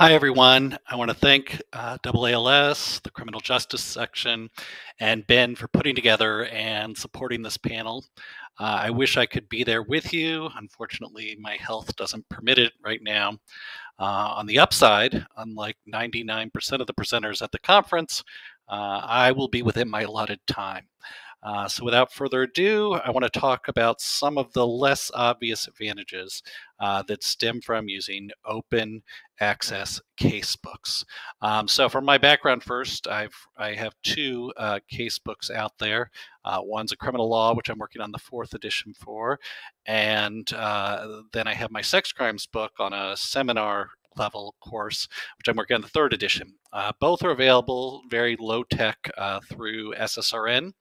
Hi, everyone. I want to thank uh, AALS, the Criminal Justice Section, and Ben for putting together and supporting this panel. Uh, I wish I could be there with you. Unfortunately, my health doesn't permit it right now. Uh, on the upside, unlike 99% of the presenters at the conference, uh, I will be within my allotted time. Uh, so without further ado, I want to talk about some of the less obvious advantages uh, that stem from using open access casebooks. Um, so from my background first, I've, I have two uh, casebooks out there. Uh, one's a criminal law, which I'm working on the fourth edition for. And uh, then I have my sex crimes book on a seminar level course, which I'm working on the third edition. Uh, both are available very low tech uh, through SSRN.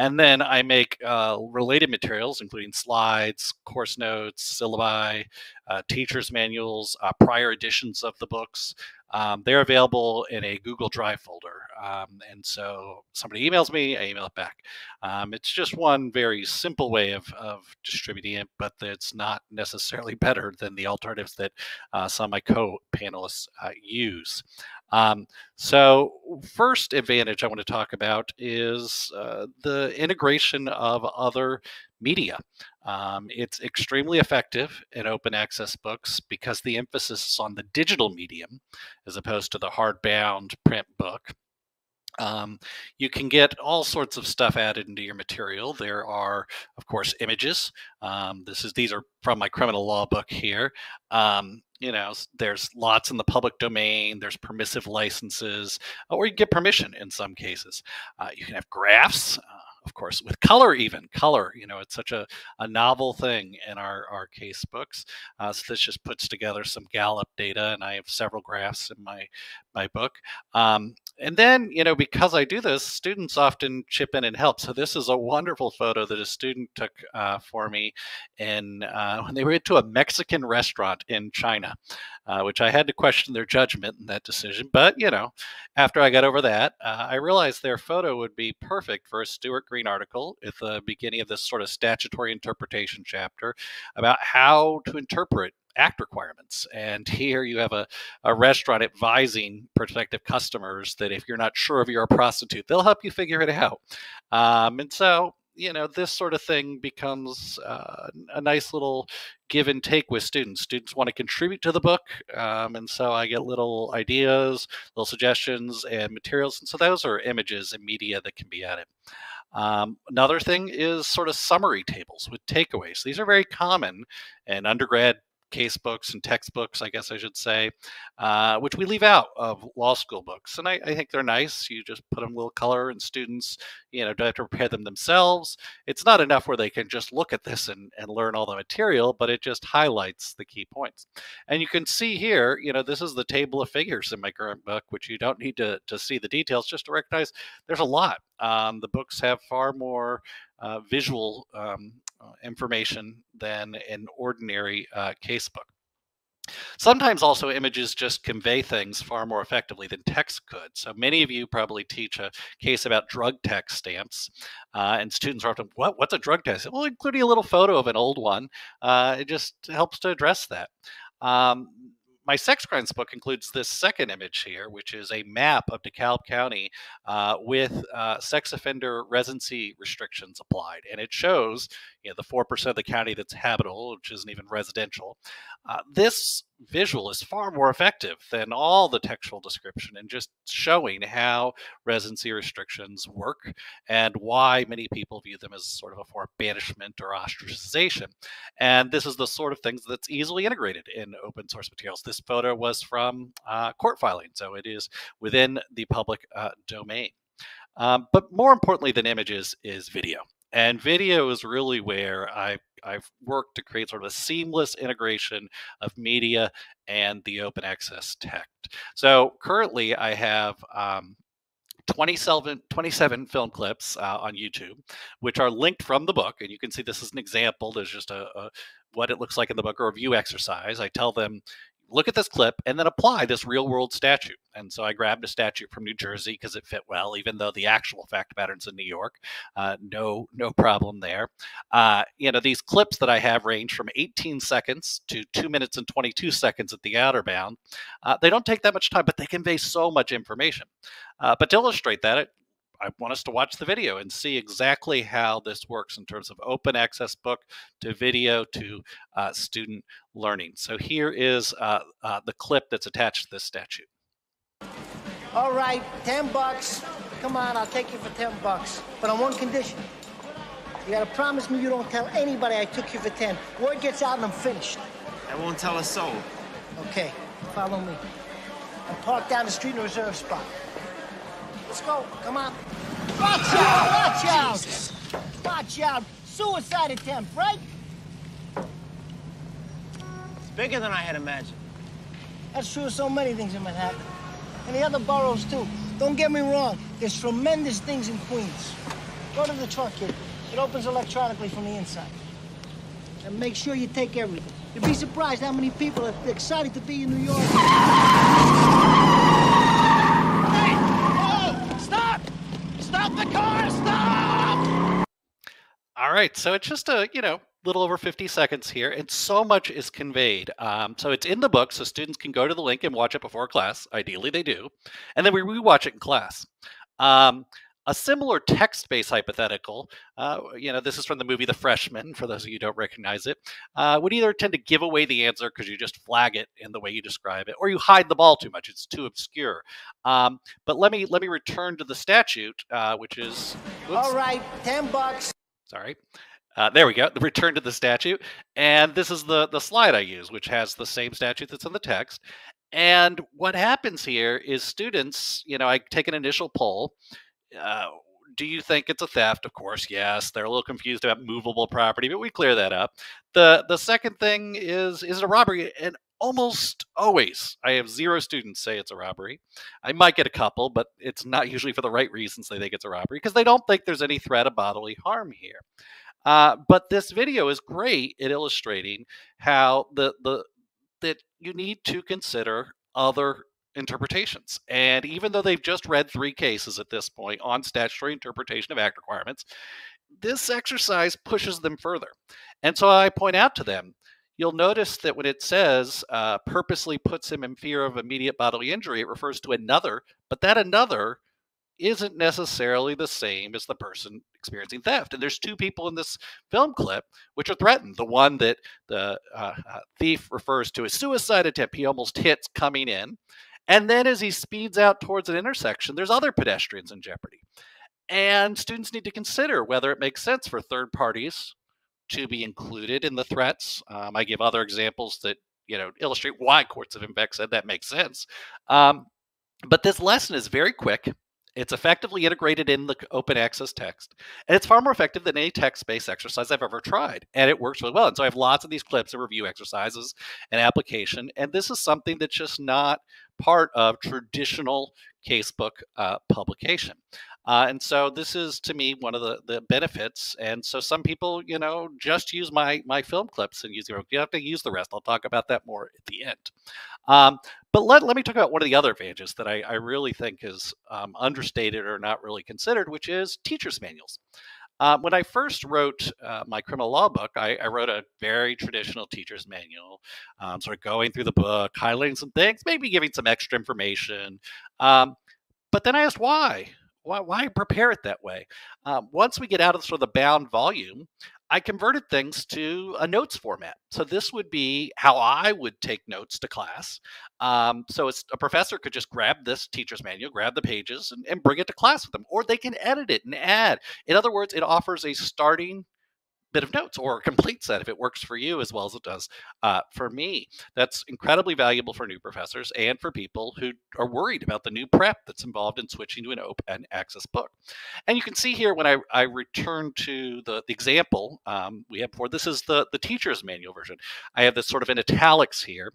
And then I make uh, related materials, including slides, course notes, syllabi, uh, teacher's manuals, uh, prior editions of the books. Um, they're available in a Google Drive folder. Um, and so somebody emails me, I email it back. Um, it's just one very simple way of, of distributing it, but it's not necessarily better than the alternatives that uh, some of my co panelists uh, use. Um, so, first advantage I want to talk about is uh, the integration of other media. Um, it's extremely effective in open access books because the emphasis is on the digital medium as opposed to the hardbound print book. Um, you can get all sorts of stuff added into your material. There are, of course, images. Um, this is these are from my criminal law book here. Um, you know, there's lots in the public domain. There's permissive licenses, or you get permission in some cases. Uh, you can have graphs. Uh, of course, with color, even color. You know, it's such a, a novel thing in our, our case books. Uh, so this just puts together some Gallup data, and I have several graphs in my my book. Um, and then, you know, because I do this, students often chip in and help. So this is a wonderful photo that a student took uh, for me in uh, when they went to a Mexican restaurant in China, uh, which I had to question their judgment in that decision. But you know, after I got over that, uh, I realized their photo would be perfect for a Stuart Green article at the beginning of this sort of statutory interpretation chapter about how to interpret act requirements. And here you have a, a restaurant advising prospective customers that if you're not sure if you're a prostitute, they'll help you figure it out. Um, and so, you know, this sort of thing becomes uh, a nice little give and take with students. Students want to contribute to the book, um, and so I get little ideas, little suggestions, and materials. And so those are images and media that can be added. Um, another thing is sort of summary tables with takeaways. These are very common in undergrad case books and textbooks, I guess I should say, uh, which we leave out of law school books. And I, I, think they're nice. You just put them a little color, and students, you know, don't have to prepare them themselves. It's not enough where they can just look at this and, and learn all the material, but it just highlights the key points. And you can see here, you know, this is the table of figures in my current book, which you don't need to, to see the details just to recognize there's a lot. Um, the books have far more uh, visual um, uh, information than an ordinary uh, casebook. Sometimes also images just convey things far more effectively than text could. So many of you probably teach a case about drug tax stamps, uh, and students are often, "What? What's a drug test?" Well, including a little photo of an old one, uh, it just helps to address that. Um, my sex crimes book includes this second image here, which is a map of DeKalb County uh, with uh, sex offender residency restrictions applied. And it shows you know, the 4% of the county that's habitable, which isn't even residential. Uh, this visual is far more effective than all the textual description and just showing how residency restrictions work and why many people view them as sort of a form of banishment or ostracization. And this is the sort of things that's easily integrated in open source materials. This photo was from uh, court filing, so it is within the public uh, domain. Um, but more importantly than images is video. And video is really where I, I've worked to create sort of a seamless integration of media and the open access text. So currently I have um, 27, 27 film clips uh, on YouTube, which are linked from the book. And you can see this is an example. There's just a, a what it looks like in the book or a view exercise. I tell them look at this clip and then apply this real world statute. And so I grabbed a statute from New Jersey because it fit well, even though the actual fact pattern's in New York. Uh, no, no problem there. Uh, you know, these clips that I have range from 18 seconds to two minutes and 22 seconds at the outer bound. Uh, they don't take that much time, but they convey so much information. Uh, but to illustrate that, I want us to watch the video and see exactly how this works in terms of open access book to video to uh, student learning. So here is uh, uh, the clip that's attached to this statute. All right, 10 bucks. Come on, I'll take you for 10 bucks. But on one condition. You gotta promise me you don't tell anybody I took you for 10. Word gets out and I'm finished. I won't tell a soul. Okay, follow me. I'm parked down the street in a reserve spot. Let's go. Come on. Watch out! Watch out! Jesus. Watch out! Suicide attempt, right? It's bigger than I had imagined. That's true of so many things in Manhattan. And the other boroughs, too. Don't get me wrong. There's tremendous things in Queens. Go to the trunk, kid. It opens electronically from the inside. And make sure you take everything. You'd be surprised how many people are excited to be in New York. All right, so it's just a you know little over 50 seconds here, and so much is conveyed. Um, so it's in the book, so students can go to the link and watch it before class. Ideally, they do, and then we rewatch it in class. Um, a similar text-based hypothetical, uh, you know, this is from the movie The Freshman. For those of you who don't recognize it, uh, would either tend to give away the answer because you just flag it in the way you describe it, or you hide the ball too much; it's too obscure. Um, but let me let me return to the statute, uh, which is oops. all right, ten bucks. Sorry. Uh, there we go. The return to the statute, and this is the the slide I use, which has the same statute that's in the text. And what happens here is students, you know, I take an initial poll. Uh, do you think it's a theft? Of course, yes. They're a little confused about movable property, but we clear that up. the The second thing is is it a robbery? And almost always I have zero students say it's a robbery. I might get a couple, but it's not usually for the right reasons they think it's a robbery because they don't think there's any threat of bodily harm here. Uh, but this video is great at illustrating how the the that you need to consider other interpretations. And even though they've just read three cases at this point on statutory interpretation of act requirements, this exercise pushes them further. And so I point out to them you'll notice that when it says uh, purposely puts him in fear of immediate bodily injury, it refers to another, but that another isn't necessarily the same as the person experiencing theft. And there's two people in this film clip which are threatened. The one that the uh, uh, thief refers to as suicide attempt, he almost hits coming in. And then as he speeds out towards an intersection, there's other pedestrians in jeopardy. And students need to consider whether it makes sense for third parties to be included in the threats. Um, I give other examples that you know illustrate why courts in fact said that makes sense. Um, but this lesson is very quick. It's effectively integrated in the open access text, and it's far more effective than any text-based exercise I've ever tried, and it works really well. And so I have lots of these clips of review exercises and application, and this is something that's just not part of traditional casebook uh, publication. Uh, and so this is to me one of the, the benefits. And so some people, you know, just use my my film clips and use the you have to use the rest. I'll talk about that more at the end. Um, but let, let me talk about one of the other advantages that I, I really think is um, understated or not really considered, which is teachers' manuals. Uh, when I first wrote uh, my criminal law book, I, I, wrote a very traditional teacher's manual, um, sort of going through the book, highlighting some things, maybe giving some extra information. Um, but then I asked why why, why prepare it that way? Um, once we get out of sort of the bound volume, I converted things to a notes format. So this would be how I would take notes to class. Um, so a professor could just grab this teacher's manual, grab the pages, and, and bring it to class with them, or they can edit it and add. In other words, it offers a starting bit of notes or a complete set if it works for you as well as it does uh, for me. That's incredibly valuable for new professors and for people who are worried about the new prep that's involved in switching to an open access book. And you can see here when I, I return to the, the example um, we have for this is the, the teacher's manual version. I have this sort of in italics here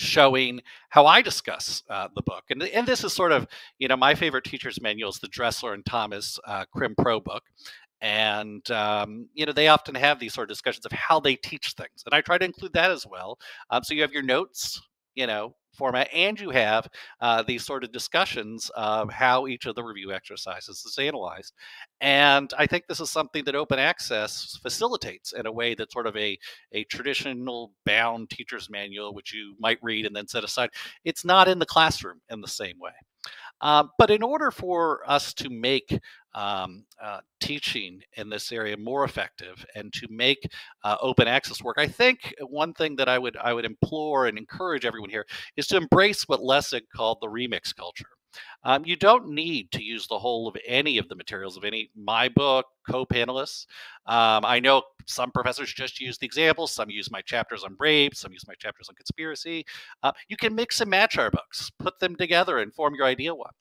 showing how I discuss uh, the book. And, and this is sort of, you know, my favorite teacher's manual is the Dressler and Thomas uh, Crim Pro book and um, you know they often have these sort of discussions of how they teach things and i try to include that as well um, so you have your notes you know, format, and you have uh, these sort of discussions of how each of the review exercises is analyzed. And I think this is something that open access facilitates in a way that sort of a, a traditional bound teacher's manual, which you might read and then set aside. It's not in the classroom in the same way. Um, but in order for us to make um, uh, teaching in this area more effective and to make uh, open access work, I think one thing that I would I would implore and encourage everyone here is to embrace what Lessig called the remix culture. Um, you don't need to use the whole of any of the materials of any my book co-panelists. Um, I know some professors just use the examples, some use my chapters on rape, some use my chapters on conspiracy. Uh, you can mix and match our books, put them together, and form your ideal one.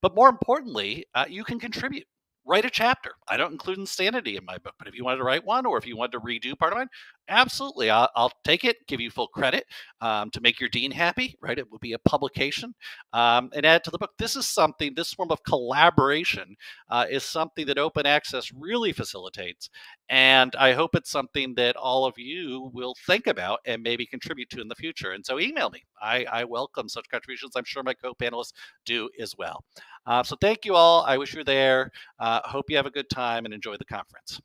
But more importantly, uh, you can contribute write a chapter. I don't include insanity in my book, but if you wanted to write one or if you wanted to redo part of mine, absolutely, I'll, I'll take it, give you full credit um, to make your dean happy, right? It will be a publication um, and add to the book. This is something, this form of collaboration uh, is something that open access really facilitates. And I hope it's something that all of you will think about and maybe contribute to in the future. And so email me. I, I welcome such contributions. I'm sure my co panelists do as well. Uh, so thank you all. I wish you're there. Uh, hope you have a good time and enjoy the conference.